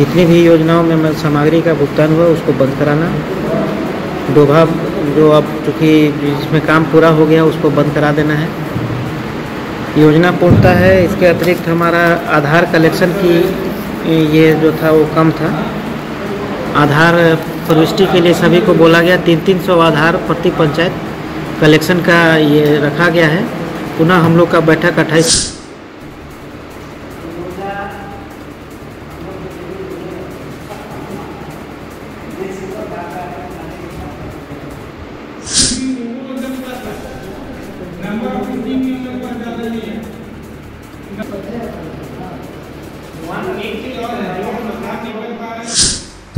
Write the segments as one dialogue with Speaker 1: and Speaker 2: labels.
Speaker 1: जितनी भी योजनाओं में सामग्री का भुगतान हुआ, उसको बंद कराना। डोभा जो अब चूँकि जिसमें काम पूरा हो गया, उसको बंद करा देना है। योजना पूर्णता है, इसके अतिरिक्त हमारा आधार कलेक्शन की, ये जो था, वो कम था। आधार प्रविष्टि के लिए सभी को बोला गया, तीन तीन सौ आधार प्रति पंचायत कलेक्शन का ये रखा गया है। पुनः हम लोग का बैठक अट्ठाईस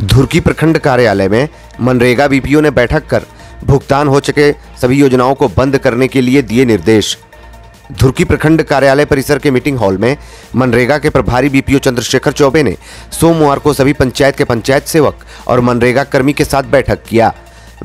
Speaker 2: धुरकी प्रखंड कार्यालय में मनरेगा बीपीओ ने बैठक कर भुगतान हो चुके सभी योजनाओं को बंद करने के लिए दिए निर्देश। धुरकी प्रखंड कार्यालय परिसर के मीटिंग हॉल में मनरेगा के प्रभारी बीपीओ चंद्रशेखर चौबे ने सोमवार को सभी पंचायत के पंचायत सेवक और मनरेगा कर्मी के साथ बैठक किया।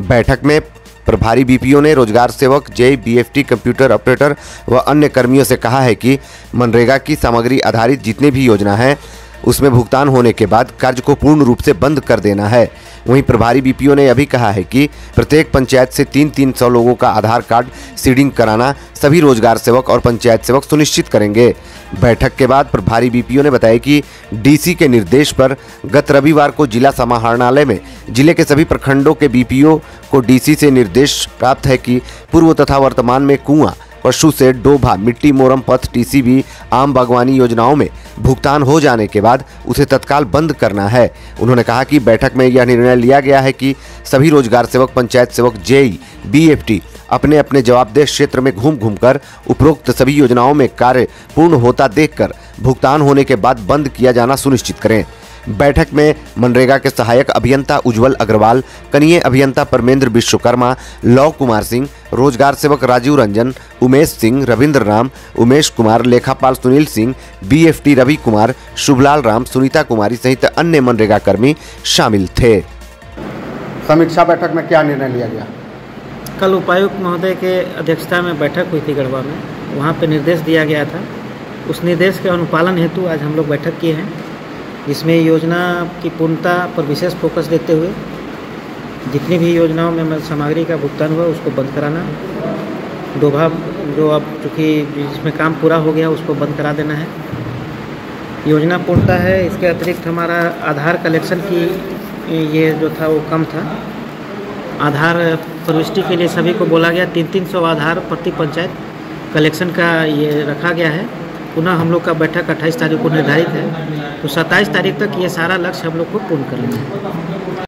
Speaker 2: बैठक में प्रभारी बीपीओ ने रोज़गार सेवक जे बीएफटी, कंप्यूटर ऑपरेटर व अन्य कर्मियों से कहा है कि मनरेगा की सामग्री आधारित जितने भी योजना हैं, उसमें भुगतान होने के बाद कार्य को पूर्ण रूप से बंद कर देना है। वहीं प्रभारी बीपीओ ने यह भी कहा है कि प्रत्येक पंचायत से तीन तीन सौ लोगों का आधार कार्ड सीडिंग कराना सभी रोज़गार सेवक और पंचायत सेवक सुनिश्चित करेंगे। बैठक के बाद प्रभारी बीपीओ ने बताया कि डीसी के निर्देश पर गत रविवार को जिला समाहरणालय में ज़िले के सभी प्रखंडों के बीपीओ को डीसी से निर्देश प्राप्त है कि पूर्व तथा वर्तमान में कुआँ, पशु से डोभा, मिट्टी मोरम, पथ टीसीबी आम बागवानी योजनाओं में भुगतान हो जाने के बाद उसे तत्काल बंद करना है। उन्होंने कहा कि बैठक में यह निर्णय लिया गया है कि सभी रोज़गार सेवक, पंचायत सेवक, जेई, बीएफटी अपने अपने जवाबदेह क्षेत्र में घूम घूम कर उपरोक्त सभी योजनाओं में कार्य पूर्ण होता देखकर भुगतान होने के बाद बंद किया जाना सुनिश्चित करें। बैठक में मनरेगा के सहायक अभियंता उज्जवल अग्रवाल कनीय अभियंता परमेंद्र विश्वकर्मा लव कुमार सिंह रोज़गार सेवक राजीव रंजन उमेश सिंह रविंद्र राम उमेश कुमार लेखापाल सुनील सिंह बीएफटी रवि कुमार शुभलाल राम सुनीता कुमारी सहित अन्य मनरेगा कर्मी शामिल थे।
Speaker 3: समीक्षा बैठक में क्या निर्णय लिया गया?
Speaker 1: कल उपायुक्त महोदय के अध्यक्षता में बैठक हुई थी गढ़वा में। वहाँ पे निर्देश दिया गया था। उस निर्देश के अनुपालन हेतु आज हम लोग बैठक किए हैं। इसमें योजना की पूर्णता पर विशेष फोकस देते हुए जितनी भी योजनाओं में सामग्री का भुगतान हुआ उसको बंद कराना, डोभा, जो अब चूँकि जिसमें काम पूरा हो गया उसको बंद करा देना है। योजना पूर्णता है, इसके अतिरिक्त हमारा आधार कलेक्शन की, ये जो था वो कम था। आधार प्रविष्टि के लिए सभी को बोला गया, तीन तीन सौ आधार प्रति पंचायत कलेक्शन का ये रखा गया है। पुनः हम लोग का बैठक 28 तारीख को निर्धारित है। तो 27 तारीख तक ये सारा लक्ष्य हम लोग को पूर्ण कर लेंगे।